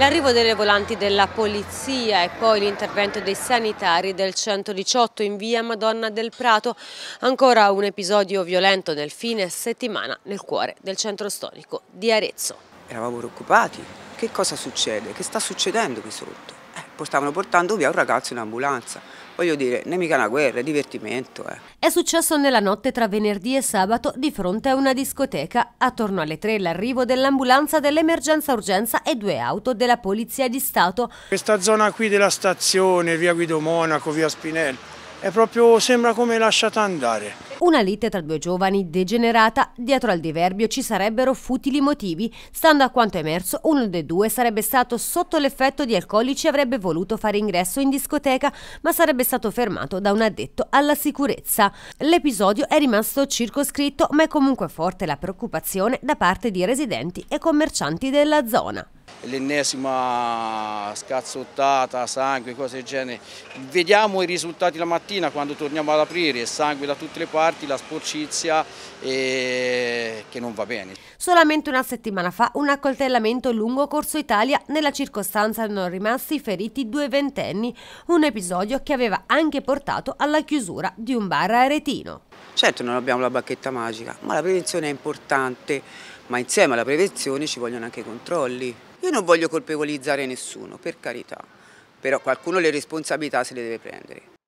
L'arrivo delle volanti della polizia e poi l'intervento dei sanitari del 118 in via Madonna del Prato, ancora un episodio violento nel fine settimana nel cuore del centro storico di Arezzo. Eravamo preoccupati, che cosa succede? Che sta succedendo qui sotto? Eh, stavano portando via un ragazzo in ambulanza, voglio dire, nemica una guerra, è divertimento. Eh. È successo nella notte tra venerdì e sabato di fronte a una discoteca. Attorno alle tre l'arrivo dell'ambulanza dell'emergenza urgenza e due auto della Polizia di Stato. Questa zona qui della stazione, via Guido Monaco, via Spinelli, è proprio, sembra come lasciata andare. Una lite tra due giovani degenerata, dietro al diverbio ci sarebbero futili motivi. Stando a quanto emerso, uno dei due sarebbe stato sotto l'effetto di alcolici e avrebbe voluto fare ingresso in discoteca, ma sarebbe stato fermato da un addetto alla sicurezza. L'episodio è rimasto circoscritto, ma è comunque forte la preoccupazione da parte di residenti e commercianti della zona l'ennesima scazzottata, sangue, cose del genere. Vediamo i risultati la mattina quando torniamo ad aprire, sangue da tutte le parti, la sporcizia e... che non va bene. Solamente una settimana fa un accoltellamento lungo Corso Italia, nella circostanza erano rimasti feriti due ventenni, un episodio che aveva anche portato alla chiusura di un bar aretino. Certo non abbiamo la bacchetta magica, ma la prevenzione è importante, ma insieme alla prevenzione ci vogliono anche i controlli. Io non voglio colpevolizzare nessuno, per carità, però qualcuno le responsabilità se le deve prendere.